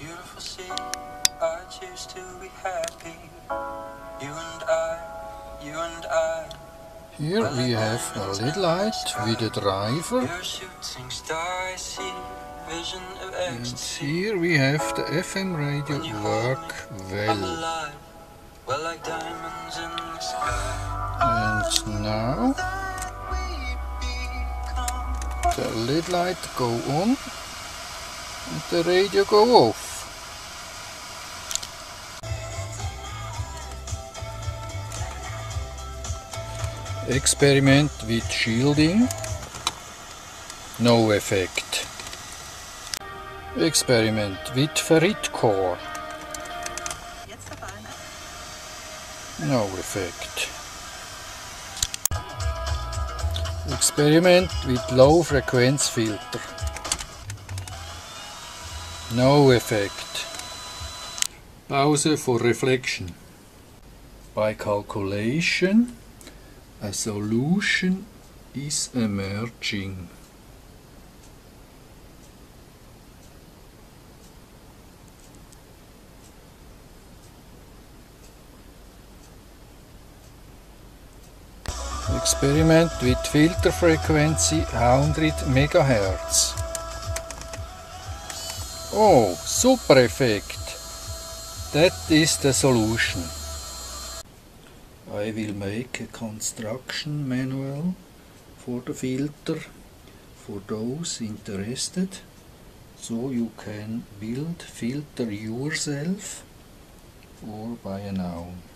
beautiful sea. I choose to be happy. You and I, you and I. Here we have a LED light with a driver. You're a shooting star, I see. Vision of And here we have the FM radio When you hold work well. Well, like diamonds in. And now the LED light go on and the radio go off. Experiment with shielding. No effect. Experiment with ferrite core. No effect. Experiment with low frequency filter. No effect. Pause for reflection. By calculation, a solution is emerging. Experiment with filter frequency 100 MHz. Oh, super effect. That is the solution. I will make a construction manual for the filter for those interested so you can build filter yourself or buy a own.